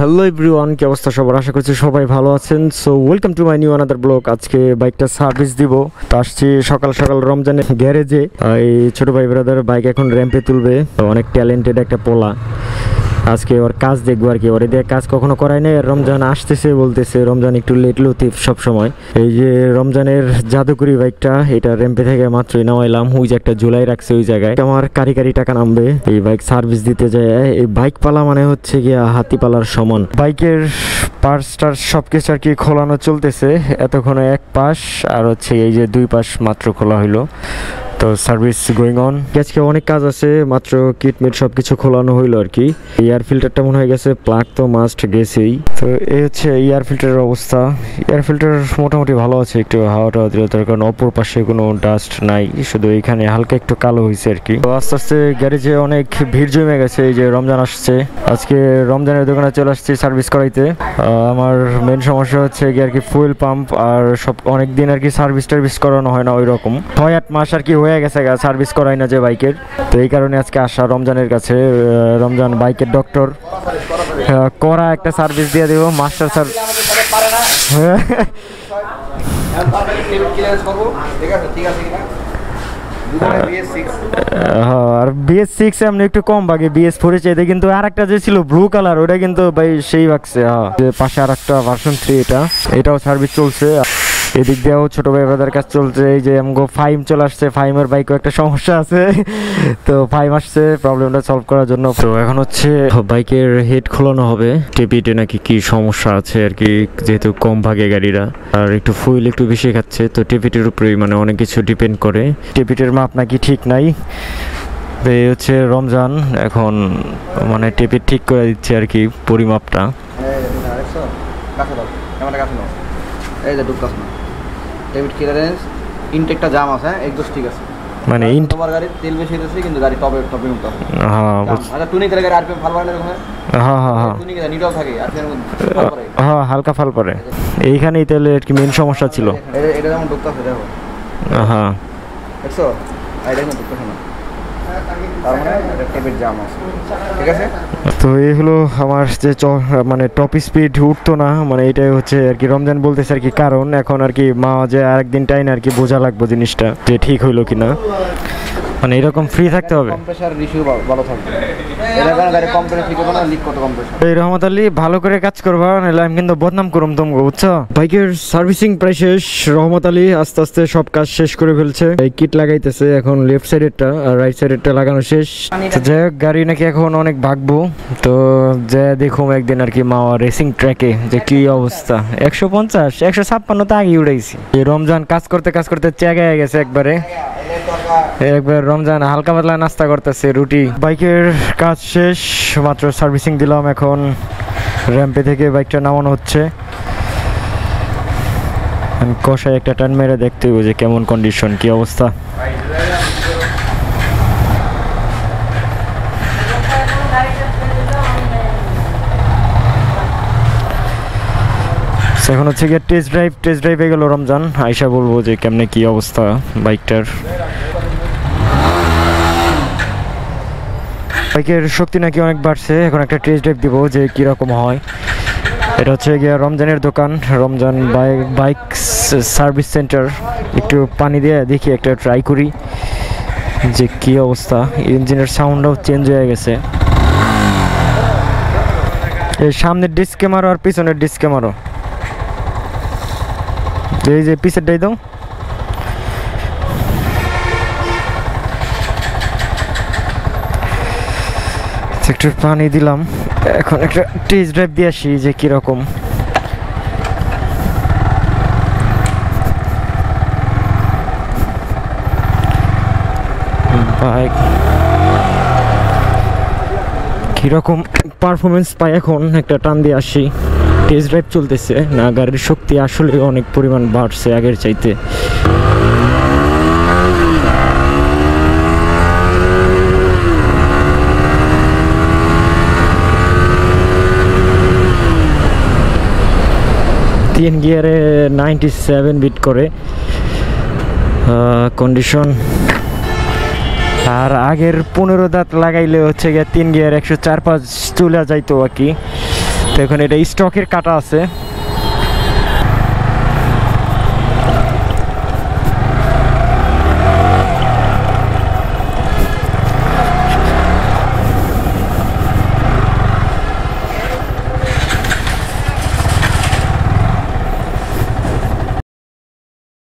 Hello everyone কি অবস্থা সবার? আশা করছি সবাই ভালো আছেন। So welcome to my new another blog আজকে বাইকটা সার্ভিস দিব। তো আসছি সকাল সকাল রমজানের গ্যারেজে। এই ছোট ভাই ব্রাদার বাইক এখন র্যাম্পে তুলবে। অনেক ট্যালেন্টেড একটা পোলা। আজকে ওর কাজ দেখব আর কি। ওর দিয়ে কাজ কখনো করায় নাই, রমজান আসতেছে বলতেছে, রমজান একটু লেট লতিফ সব সময় এই যে রমজানের জাদুকরি বাইকটা, এটা র্যাম্পে থেকে মাত্রই নামাইলাম। ওই যে একটা জুলাই রাখছে ওই জায়গায়। আমার কারি কারি টাকা নামবে। এই বাইক সার্ভিস দিতে যায়। এই বাইক পালা মানে হচ্ছে গিয়া হাতি পালার সমান। বাইকের পার্স টার্স সব কিছু আর কি খোলানো চলতেছে। এতক্ষণে এক পাশ আর হচ্ছে এই যে দুই পাশ মাত্র খোলা হইল। তো সার্ভিস গোয়িং অন আজকে অনেক কাজ আছে মাত্র কিট মিট সব কিছু খোলানো হইল আর কি এয়ার ফিল্টারটা মনে হয়ে গেছে প্লাগ তো মাস্ট গেছেই। তো এই হচ্ছে এয়ার ফিল্টারের অবস্থা। এয়ার ফিল্টার মোটামুটি ভালো আছে একটু হাওয়া টাওয়া দিলে তার কারণ অপর পাশে কোনো ডাস্ট নাই শুধু এখানে হালকা একটু কালো হয়েছে আর কি তো আস্তে আস্তে গ্যারেজে অনেক ভিড় জমে গেছে এই যে রমজান আসছে। আজকে রমজানের দোকানে চলে আসছি সার্ভিস করাইতে। আমার মেন সমস্যা হচ্ছে কি আর কি ফুয়েল পাম্প আর সব অনেক দিন আর কি সার্ভিস টার্ভিস করানো হয় না ওই রকম ছয় আট মাস আর কি হয়ে গেছে সার্ভিস করাই না যে বাইকের। তো এই কারণে আজকে আসা রমজানের কাছে রমজান বাইকের ডক্টর করা একটা সার্ভিস দিয়ে দেবো মাস্টার স্যার হ্যাঁ, আর বিএস সিক্স এমনি একটু কম বাগে বিএস ফোরে চাইতে কিন্তু আর একটা যে ছিল ব্লু কালার ওটা কিন্তু ভাই সেই বাগছে হ্যাঁ। পাশে আর একটা ভার্সন থ্রি এটা এটাও সার্ভিস চলছে। এদিক দিয়েও ছোট ভাই ব্রাদার কাজ চলছে এই যে আমগো ফাইম চলে আসছে ফাইমের বাইকও একটা সমস্যা আছে। তো ফাইম আসছে প্রবলেমটা সলভ করার জন্য। তো এখন হচ্ছে বাইকের হেড খোলানো হবে। টেপিটে নাকি কি সমস্যা আছে আর কি যেহেতু কম ভাগে গাড়িরা। আর একটু ফুয়েল একটু বেশি খাচ্ছে তো টেপিটের উপরেই মানে অনেক কিছু ডিপেন্ড করে। টেপিটের মাপ নাকি ঠিক নাই। তো এই হচ্ছে রমজান এখন মানে টেপে ঠিক করে দিচ্ছে আর কি পরিমাপটা। এই যে ডুব কাছে নাও। ডেবিট ক্লিয়ারেন্স ইনটেকটা জাম আছে হ্যাঁ একদম ঠিক আছে। মানে তোমার গাড়ি তেল বেশি হইতেছে কিন্তু গাড়ি টপে টপে উঠতে হ্যাঁ আচ্ছা তুমি তাহলে গাড়ি আরপিএম ফাল পারে না এরকম? হ্যাঁ হ্যাঁ হ্যাঁ। তুমি গাড়ি নিডল থাকে আরপিএম হ্যাঁ হালকা ফাল পড়ে এইখানেই তাহলে কি মেন সমস্যা ছিল। এটা এটা যেমন ঢুকতাছে দেখো। হ্যাঁ। দেখছ? আর না ঢুকতেছে না মানে তো এই হলো আমার যে মানে টপ স্পিড উঠতো না মানে এটাই হচ্ছে আর কি রমজান বলতেছে আর কি কারণ, এখন আর কি মা যে আরেকদিন টাইম আর কি বোঝা লাগবে জিনিসটা যে ঠিক হইল কিনা। মানে এরকম ফ্রি থাকতে হবে। কম্প্রেসার রিসিউ ভালো থাকবে। এটা কারণে গাড়ি কম্প্রেসার ঠিক হবে না লিক কত কম্প্রেসার এই রহমত আলী ভালো করে কাজ করবা নাহলে আমি কিন্তু বদনাম করুম তোমাকে বুঝছ? বাইকের সার্ভিসিং প্রায় শেষ রহমত আলী আস্তে আস্তে সব কাজ শেষ করে ফেলছে। এই কিট লাগাইতেছে এখন লেফট সাইডেরটা আর রাইট সাইডেরটা লাগানো শেষ। তো যাই হোক গাড়ি নাকি এখন অনেক ভাগবো তো যে দেখুম একদিন আর কি মাওয়া রেসিং ট্র্যাকে যে কি অবস্থা। একশো পঞ্চাশ একশো ছাপ্পান্ন তো আগে উড়াইছি। এই রমজান কাজ করতে কাজ করতে চেগায় গেছে একবারে। একবার রমজান হালকা পাতলা নাস্তা করতেছে, রুটি। বাইকের কাজ শেষ, মাত্র সার্ভিসিং দিলাম এখন। র্যাম্পে থেকে বাইকটা নামানো হচ্ছে। কষায় একটা টান মেরে দেখতে হবে যে কেমন কন্ডিশন কি অবস্থা। So, এখন হচ্ছে গিয়ে টেস্ট ড্রাইভ টেস্ট ড্রাইভে গেল রমজান। আয়সা বলব যে কেমনে কি অবস্থা বাইকটার। বাইকের শক্তি নাকি অনেক বাড়ছে এখন একটা টেস্ট ড্রাইভ দিব যে কীরকম হয়। এটা হচ্ছে গিয়ে রমজানের দোকান Ramzan bike bike service centre একটু পানি দিয়ে দেখি একটা ট্রাই করি যে কি অবস্থা। ইঞ্জিনের সাউন্ডটাও চেঞ্জ হয়ে গেছে। সামনের ডিস্কে মারো আর পিছনের ডিস্কে মারো এই যে পিছেরটাই দাও। একটু পানি দিলাম। এখন একটা টেস্ট ড্রাইভ দিয়ে আসি যে কীরকম। বাইক। কীরকম পারফরমেন্স পাই এখন, একটা টান দিয়ে আসি। টেস্ট ড্রাইভ চলতেছে, না, গাড়ির শক্তি আসলে অনেক পরিমাণ বাড়ছে আগের চাইতে। তিন গিয়ারে নাইনটি সেভেন বিট করে কন্ডিশন আর আগের পনেরো দাঁত লাগাইলে হচ্ছে গিয়ে তিন গিয়ার একশো চার পাঁচ চলে যাইতো আর কি। তো এখন এটা স্টকের কাটা আছে।